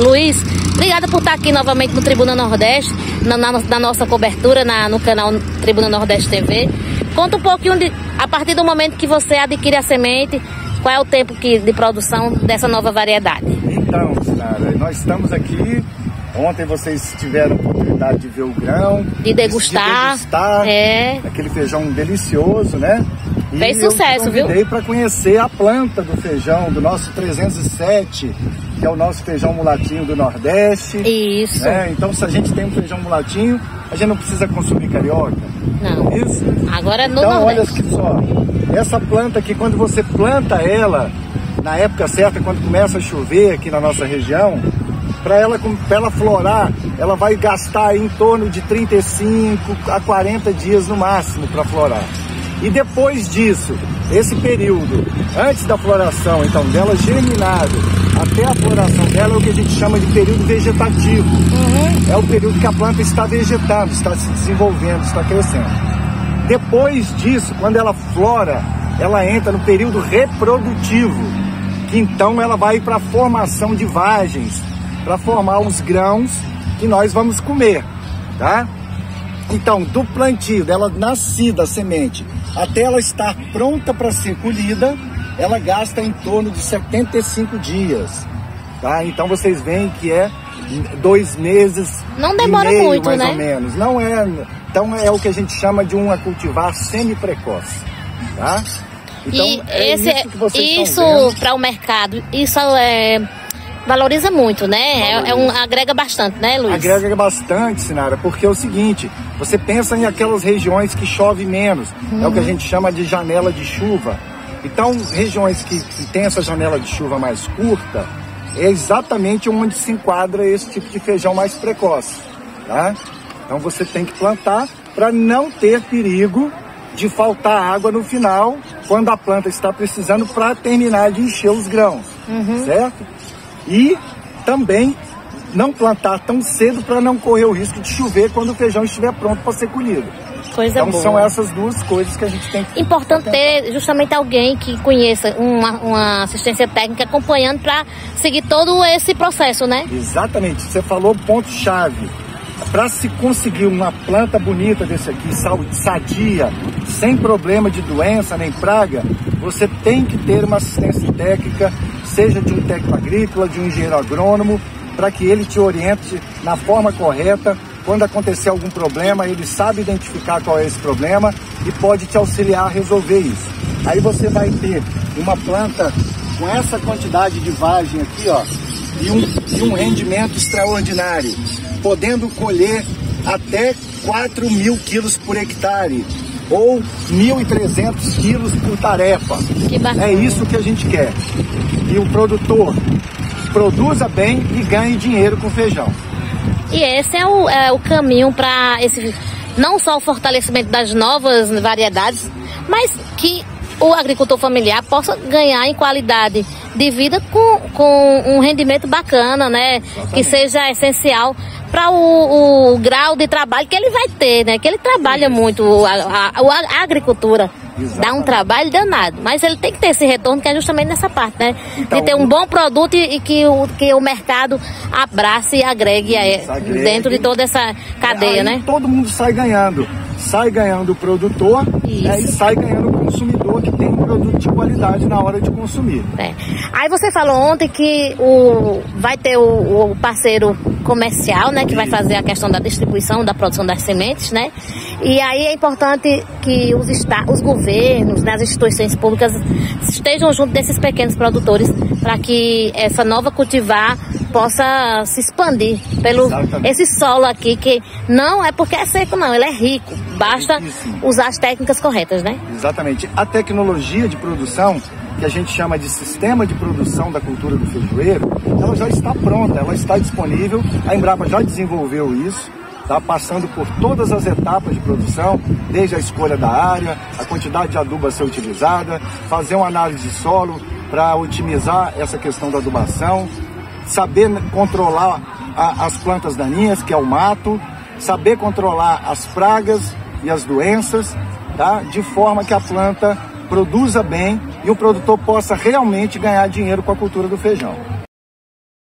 Luiz, obrigada por estar aqui novamente no Tribuna Nordeste, na, na, na nossa cobertura na, no canal Tribuna Nordeste TV. Conta um pouquinho de, a partir do momento que você adquire a semente, qual é o tempo que, de produção dessa nova variedade? Então, Sinara, nós estamos aqui. Ontem vocês tiveram a oportunidade de ver o grão, de degustar, de degustar é. aquele feijão delicioso, né? E Fez sucesso, eu viu? para conhecer a planta do feijão, do nosso 307, que é o nosso feijão mulatinho do Nordeste. Isso. Né? Então, se a gente tem um feijão mulatinho, a gente não precisa consumir carioca. Não. Isso? Agora no então, Nordeste. olha só, essa planta aqui, quando você planta ela, na época certa, quando começa a chover aqui na nossa região, para ela, ela florar, ela vai gastar em torno de 35 a 40 dias no máximo para florar. E depois disso, esse período, antes da floração, então, dela germinado até a floração dela, é o que a gente chama de período vegetativo. Uhum. É o período que a planta está vegetando, está se desenvolvendo, está crescendo. Depois disso, quando ela flora, ela entra no período reprodutivo, que então ela vai para a formação de vagens, para formar os grãos que nós vamos comer, tá? Então, do plantio dela nascida a semente até ela estar pronta para ser colhida, ela gasta em torno de 75 dias. Tá? Então vocês veem que é dois meses. Não demora meio, muito, mais né? ou menos. Não é. Então é o que a gente chama de uma cultivar semi-precoce. Tá? Então, e é esse, isso, isso para o mercado, isso é valoriza muito, né? É, é, um, agrega bastante, né, Luiz? Agrega bastante, Sinara, porque é o seguinte, você pensa em aquelas regiões que chove menos, é o que a gente chama de janela de chuva. Então, regiões que, que tem essa janela de chuva mais curta, é exatamente onde se enquadra esse tipo de feijão mais precoce, tá? Então você tem que plantar para não ter perigo de faltar água no final, quando a planta está precisando para terminar de encher os grãos, uhum. certo? E também não plantar tão cedo para não correr o risco de chover quando o feijão estiver pronto para ser colhido. Coisa então boa. são essas duas coisas que a gente tem que Importante ter justamente alguém que conheça uma, uma assistência técnica acompanhando para seguir todo esse processo, né? Exatamente. Você falou ponto-chave. Para se conseguir uma planta bonita desse aqui, sadia, sem problema de doença nem praga, você tem que ter uma assistência técnica seja de um técnico agrícola, de um engenheiro agrônomo, para que ele te oriente na forma correta. Quando acontecer algum problema, ele sabe identificar qual é esse problema e pode te auxiliar a resolver isso. Aí você vai ter uma planta com essa quantidade de vagem aqui, ó, e um, e um rendimento extraordinário, podendo colher até 4 mil quilos por hectare ou 1.300 quilos por tarefa. É isso que a gente quer. E o produtor produza bem e ganhe dinheiro com feijão. E esse é o, é o caminho para esse não só o fortalecimento das novas variedades, mas que o agricultor familiar possa ganhar em qualidade de vida com, com um rendimento bacana, né? Exatamente. Que seja essencial para o, o, grau de trabalho que ele vai ter, né? Que ele trabalha muito, a, a, a agricultura Exatamente. dá um trabalho danado, mas ele tem que ter esse retorno que é justamente nessa parte, né? Então, de ter um bom produto e, e, que, o, que o mercado abrace e agregue, é, agregue dentro de toda essa cadeia, aí né? Todo mundo sai ganhando. Sai ganhando o produtor né, e sai ganhando o consumidor que tem um produto de qualidade na hora de consumir. É. Aí você falou ontem que o, vai ter o, o parceiro comercial, né? Que vai fazer a questão da distribuição, da produção das sementes, né? E aí é importante que os, os governos, né, as instituições públicas estejam junto desses pequenos produtores para que essa nova cultivar possa se expandir pelo Exatamente. esse solo aqui que não é porque é seco não, ele é rico. Basta usar as técnicas corretas, né? Exatamente. A tecnologia de produção que a gente chama de sistema de produção da cultura do feijoeiro, ela já está pronta, ela está disponível. A Embrapa já desenvolveu isso, tá passando por todas as etapas de produção, desde a escolha da área, a quantidade de adubo a ser utilizada, fazer uma análise de solo para otimizar essa questão da adubação, saber controlar a, as plantas daninhas, que é o mato, saber controlar as pragas e as doenças, tá? de forma que a planta produza bem e o produtor possa realmente ganhar dinheiro com a cultura do feijão.